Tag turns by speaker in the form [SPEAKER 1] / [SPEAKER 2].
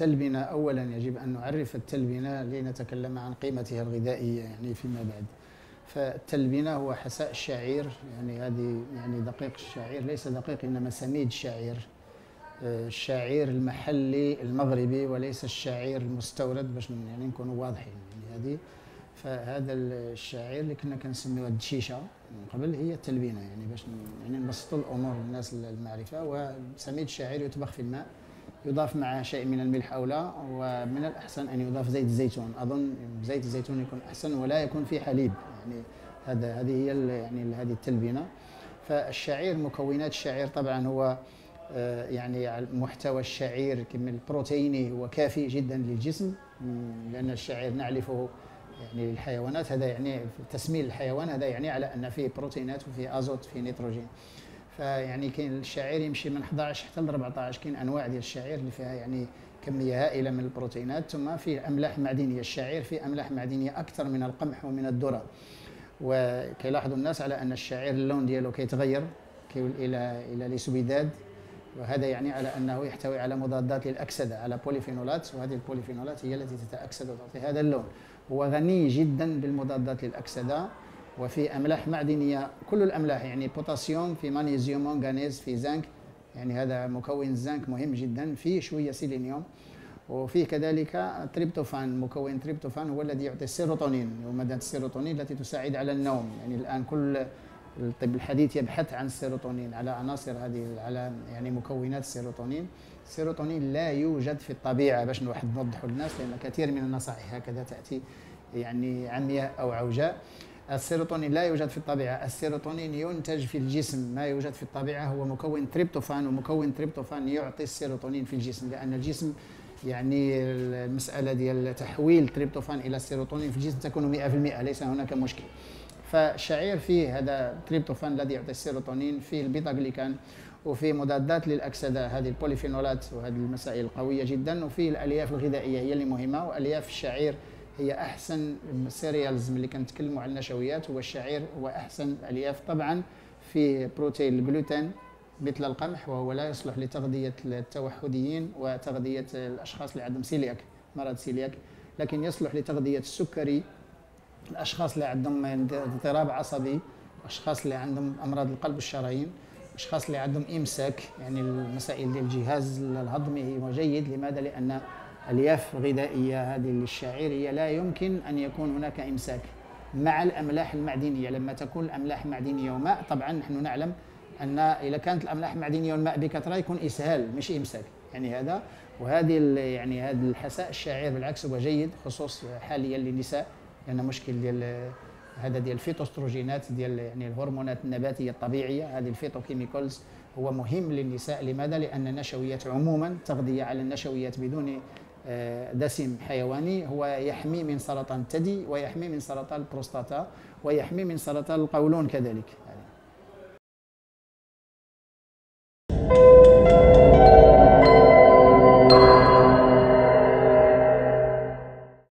[SPEAKER 1] التلبنة أولا يجب أن نعرف التلبنة لنتكلم عن قيمتها الغذائية يعني فيما بعد. فالتلبنة هو حساء الشعير يعني هذه يعني دقيق الشعير ليس دقيق إنما سميد الشعير آه، الشعير المحلي المغربي وليس الشعير المستورد باش يعني نكونوا واضحين. يعني هذه فهذا الشعير اللي كنا كنسميوها الدشيشة من قبل هي التلبينه يعني باش يعني نبسطوا الأمور للناس المعرفة. وسميد الشعير يطبخ في الماء. يضاف معه شيء من الملح أو لا ومن الأحسن أن يضاف زيت الزيتون. أظن زيت الزيتون يكون أحسن ولا يكون فيه حليب. يعني هذا هذه هي يعني هذه التلبينة. فالشعير مكونات الشعير طبعا هو آه، يعني محتوى الشعير كما البروتيني هو كافي جدا للجسم لأن الشعير نعرفه يعني للحيوانات. هذا يعني تسميل الحيوان. هذا يعني على أن فيه بروتينات وفيه آزوت فيه نيتروجين. فيعني كاين الشعير يمشي من 11 حتى ل 14 كاين أنواع ديال الشعير اللي فيها يعني كمية هائلة من البروتينات. ثم فيه أملاح معدنية الشعير فيه أملاح معدنية أكثر من القمح ومن الذرة. وكيلاحظوا الناس على أن الشعير اللون ديالو كيتغير كيول إلى إلى الاسوداد وهذا يعني على أنه يحتوي على مضادات للأكسدة على بوليفينولات. وهذه البوليفينولات هي التي تتأكسد وتعطي هذا اللون. هو غني جدا بالمضادات للأكسدة. وفي أملاح معدنية. كل الأملاح يعني بوتاسيوم في مغنيسيوم مانغانيز في زنك. يعني هذا مكون الزنك مهم جدا. فيه شوية سيلينيوم. وفيه كذلك تريبتوفان مكون تريبتوفان هو الذي يعطي السيروتونين. ومادة السيروتونين التي تساعد على النوم. يعني الآن كل الطب الحديث يبحث عن السيروتونين على عناصر هذه على يعني مكونات السيروتونين السيروتونين لا يوجد في الطبيعة باش نوضحوا للناس لأن كثير من النصائح هكذا تأتي يعني عمياء أو عوجاء. السيروتونين لا يوجد في الطبيعة. السيروتونين ينتج في الجسم. ما يوجد في الطبيعة هو مكون تريبتوفان ومكون تريبتوفان يعطي السيروتونين في الجسم لأن الجسم يعني المسألة ديال تحويل تريبتوفان إلى السيروتونين في الجسم تكون 100% ليس هناك مشكل فالشعير فيه هذا تريبتوفان الذي يعطي السيروتونين فيه البيتا جلوكان وفيه مضادات للأكسدة هذه البوليفينولات وهذه المسائل قوية جدا وفيه الألياف الغذائية هي اللي مهمة وألياف الشعير هي أحسن cereals اللي كنتكلموا على النشويات هو الشعير هو أحسن الألياف طبعا في بروتين الجلوتين مثل القمح وهو لا يصلح لتغذية التوحديين وتغذية الأشخاص اللي عندهم سيلياك مرض سيلياك لكن يصلح لتغذية السكري الأشخاص اللي عندهم اضطراب عصبي أشخاص اللي عندهم أمراض القلب والشرايين أشخاص اللي عندهم إمساك يعني المسائل ديال الجهاز الهضمي هو جيد لماذا؟ لأن الياف الغذائيه هذه للشعير لا يمكن أن يكون هناك إمساك مع الأملاح المعدنية. لما تكون الأملاح معدنية وماء طبعا نحن نعلم أن إذا كانت الأملاح المعدنيه والماء بكثرة يكون إسهال مش إمساك. يعني هذا وهذه يعني هذا الحساء الشعير بالعكس هو جيد خصوص حاليا للنساء لأن مشكل ديال هذا ديال الفيتوستروجينات ديال يعني الهرمونات النباتية الطبيعية هذه الفيتوكيميكالز هو مهم للنساء. لماذا؟ لأن النشويات عموما تغذية على النشويات بدون دسم حيواني هو يحمي من سرطان الثدي ويحمي من سرطان البروستاتا ويحمي من سرطان القولون كذلك.